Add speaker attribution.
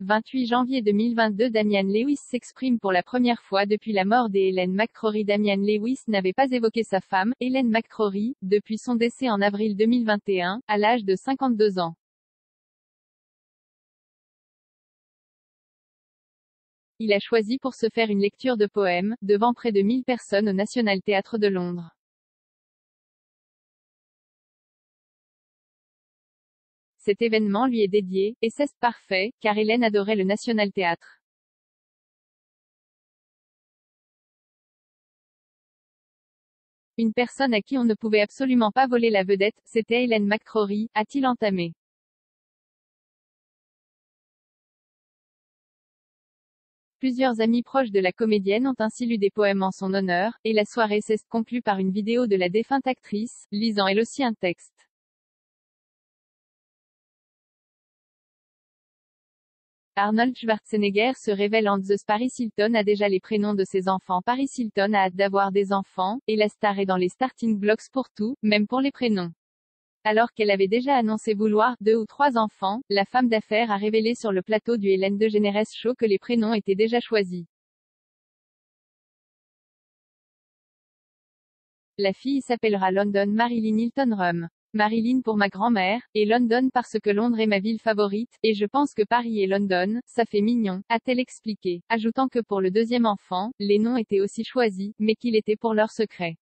Speaker 1: 28 janvier 2022 Damian Lewis s'exprime pour la première fois depuis la mort d'Hélène McCrory Damian Lewis n'avait pas évoqué sa femme, Hélène McCrory, depuis son décès en avril 2021, à l'âge de 52 ans. Il a choisi pour se faire une lecture de poèmes, devant près de 1000 personnes au National Theatre de Londres. Cet événement lui est dédié, et c'est parfait, car Hélène adorait le National Théâtre. Une personne à qui on ne pouvait absolument pas voler la vedette, c'était Hélène McCrory, a-t-il entamé. Plusieurs amis proches de la comédienne ont ainsi lu des poèmes en son honneur, et la soirée s'est conclue par une vidéo de la défunte actrice, lisant elle aussi un texte. Arnold Schwarzenegger se révèle en The Paris Hilton a déjà les prénoms de ses enfants Paris Hilton a hâte d'avoir des enfants, et la star est dans les starting blocks pour tout, même pour les prénoms. Alors qu'elle avait déjà annoncé vouloir deux ou trois enfants, la femme d'affaires a révélé sur le plateau du Hélène DeGeneres Show que les prénoms étaient déjà choisis. La fille s'appellera London Marilyn Hilton Rum. Marilyn pour ma grand-mère, et London parce que Londres est ma ville favorite, et je pense que Paris et London, ça fait mignon, a-t-elle expliqué, ajoutant que pour le deuxième enfant, les noms étaient aussi choisis, mais qu'il était pour leur secret.